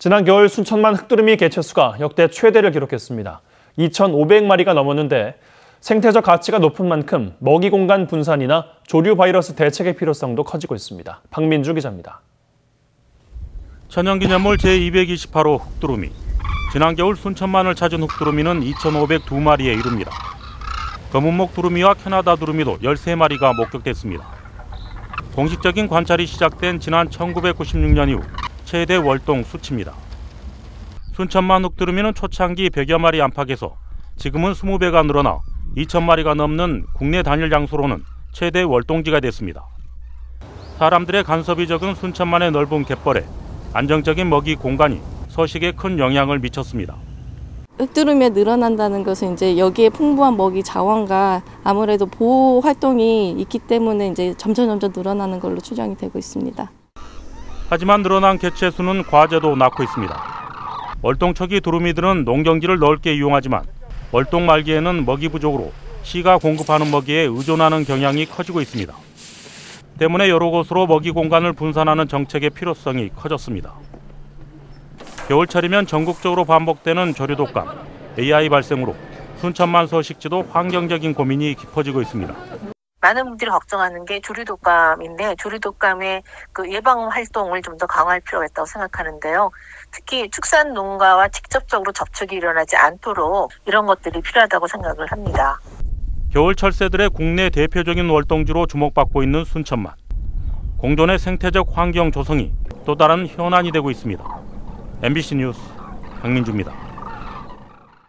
지난 겨울 순천만 흑두루미 개체수가 역대 최대를 기록했습니다. 2,500마리가 넘었는데 생태적 가치가 높은 만큼 먹이 공간 분산이나 조류 바이러스 대책의 필요성도 커지고 있습니다. 박민주 기자입니다. 천연기념물 제228호 흑두루미. 지난 겨울 순천만을 찾은 흑두루미는 2,502마리에 이릅니다. 검은목 두루미와 캐나다 두루미도 13마리가 목격됐습니다. 공식적인 관찰이 시작된 지난 1996년 이후 최대 월동 수치입니다. 순천만 흑두루미는 초창기 100여 마리 안팎에서 지금은 20배가 늘어나 2천마리가 넘는 국내 단일 장소로는 최대 월동지가 됐습니다. 사람들의 간섭이 적은 순천만의 넓은 갯벌에 안정적인 먹이 공간이 서식에 큰 영향을 미쳤습니다. 흑두루미가 늘어난다는 것은 이제 여기에 풍부한 먹이 자원과 아무래도 보호 활동이 있기 때문에 이제 점점 점점 늘어나는 걸로 추정이 되고 있습니다. 하지만 늘어난 개체 수는 과제도 낳고 있습니다. 월동 초기 두루미들은 농경지를 넓게 이용하지만 월동 말기에는 먹이 부족으로 시가 공급하는 먹이에 의존하는 경향이 커지고 있습니다. 때문에 여러 곳으로 먹이 공간을 분산하는 정책의 필요성이 커졌습니다. 겨울철이면 전국적으로 반복되는 조류독감, AI 발생으로 순천만 서식지도 환경적인 고민이 깊어지고 있습니다. 많은 분들이 걱정하는 게 조류독감인데 조류독감의 그 예방 활동을 좀 더 강화할 필요가 있다고 생각하는데요. 특히 축산 농가와 직접적으로 접촉이 일어나지 않도록 이런 것들이 필요하다고 생각을 합니다. 겨울철 새들의 국내 대표적인 월동지로 주목받고 있는 순천만. 공존의 생태적 환경 조성이 또 다른 현안이 되고 있습니다. MBC 뉴스 박민주입니다.